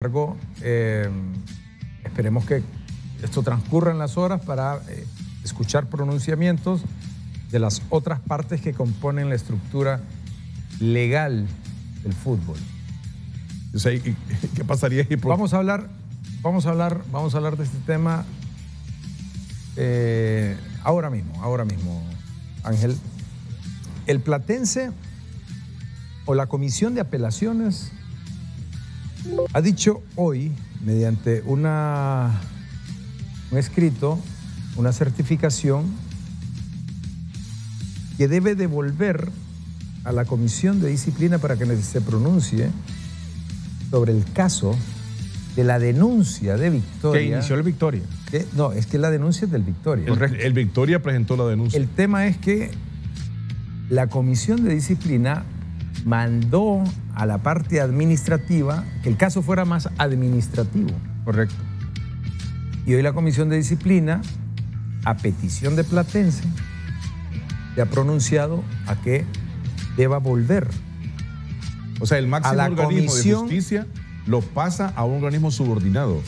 embargo, eh, esperemos que esto transcurra en las horas para eh, escuchar pronunciamientos de las otras partes que componen la estructura legal del fútbol. O sea, ¿y- ¿Qué pasaría ahí? por- Vamos a hablar, vamos a hablar, vamos a hablar de este tema eh, ahora mismo, ahora mismo, Ángel. El Platense o la Comisión de Apelaciones ha dicho hoy, mediante una, un escrito, una certificación, que debe devolver a la Comisión de Disciplina para que se pronuncie sobre el caso de la denuncia de Victoria. Que inició el Victoria. que- no, es que la denuncia es del Victoria. el, el Victoria presentó la denuncia. El tema es que la Comisión de Disciplina mandó a la parte administrativa que el caso fuera más administrativo. Correcto. Y hoy la Comisión de Disciplina, a petición de Platense, se ha pronunciado a que deba volver. o sea, el máximo a la organismo comisión- de justicia lo pasa a un organismo subordinado,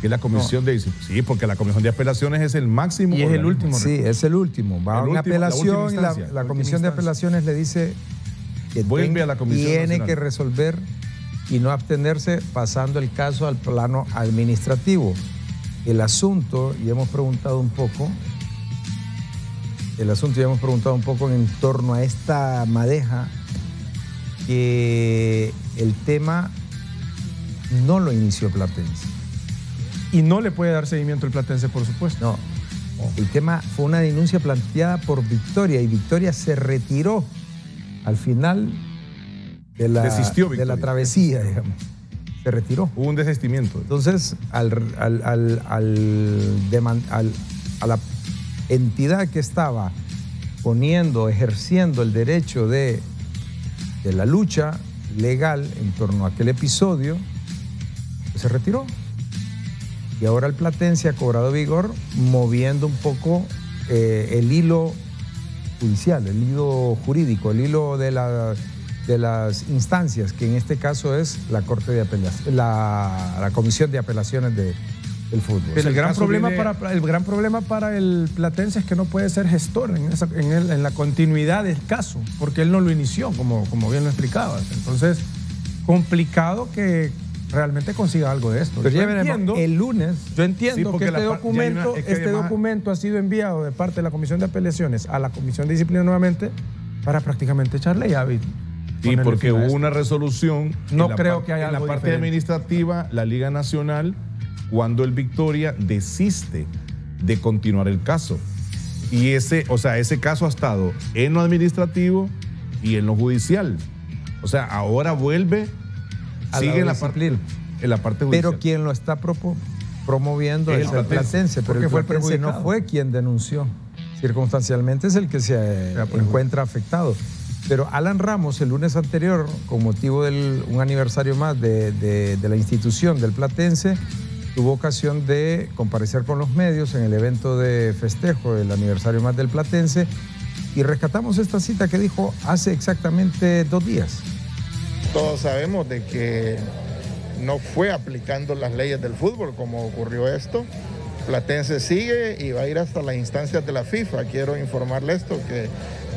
que es la Comisión de Disciplina. Sí, porque la Comisión de Apelaciones es el máximo. Y es el último. Sí, es el último. Va a El una último- la apelación y la, instancia. la La Comisión de Apelaciones le dice que Vuelve a la Comisión tiene Nacional. que resolver y no abstenerse pasando el caso al plano administrativo. El asunto, y hemos preguntado un poco, el asunto ya hemos preguntado un poco en torno a esta madeja, que el tema no lo inició Platense. Y no le puede dar seguimiento el Platense, por supuesto. No, el tema fue una denuncia planteada por Victoria y Victoria se retiró al final de la, Desistió de la travesía, digamos. Se retiró. Hubo un desestimiento. Entonces, al, al- al- al- a la entidad que estaba poniendo, ejerciendo el derecho de, de la lucha legal en torno a aquel episodio, pues se retiró. Y ahora el Platense ha cobrado vigor moviendo un poco eh, el hilo judicial, el hilo jurídico, el hilo de, la- de las instancias, que en este caso es la Corte de Apelaciones, la, la Comisión de Apelaciones de- del Fútbol. Pero el gran, problema viene- para, el gran problema para el Platense es que no puede ser gestor en, esa- en el- en la continuidad del caso, porque él no lo inició, como, como bien lo explicabas. Entonces, complicado que realmente consiga algo de esto. Pero Yo entiendo- el lunes Yo entiendo que este documento, es que este además- documento ha sido enviado de parte de la Comisión de Apelaciones a la Comisión de Disciplina nuevamente para prácticamente echarle llave. y porque hubo una resolución. No en la creo que haya En la parte diferente. administrativa, la Liga Nacional, cuando el Victoria desiste de continuar el caso. Y ese, o sea, ese caso ha estado en lo administrativo y en lo judicial. O sea, ahora vuelve, sigue en la, parte, en la parte judicial. Pero quien lo está promoviendo El es el Platense. Porque fue el Platense no perjudicado. fue quien denunció. Circunstancialmente es el que se eh, encuentra afectado. Pero Alan Ramos, el lunes anterior, con motivo de un aniversario más de, de- de la institución del Platense, tuvo ocasión de comparecer con los medios en el evento de festejo del aniversario más del Platense y rescatamos esta cita que dijo hace exactamente dos días. Todos sabemos de que no fue aplicando las leyes del fútbol como ocurrió esto. Platense sigue y va a ir hasta las instancias de la FIFA. Quiero informarle esto, que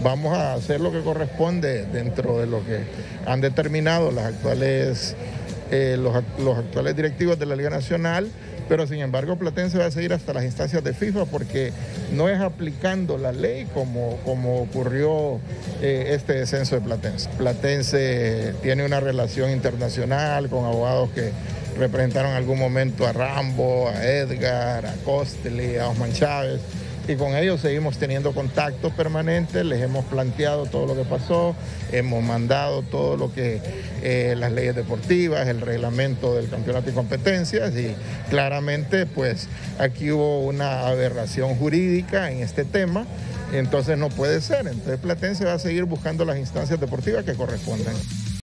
vamos a hacer lo que corresponde dentro de lo que han determinado las actuales, eh, los, los actuales directivos de la Liga Nacional. Pero sin embargo, Platense va a seguir hasta las instancias de FIFA porque no es aplicando la ley como, como ocurrió eh, este descenso de Platense. Platense tiene una relación internacional con abogados que representaron en algún momento a Rambo, a Edgar, a Costely, a Osman Chávez. Y con ellos seguimos teniendo contactos permanentes, les hemos planteado todo lo que pasó, hemos mandado todo lo que eh, las leyes deportivas, el reglamento del campeonato y competencias y claramente pues aquí hubo una aberración jurídica en este tema, entonces no puede ser, entonces Platense va a seguir buscando las instancias deportivas que correspondan.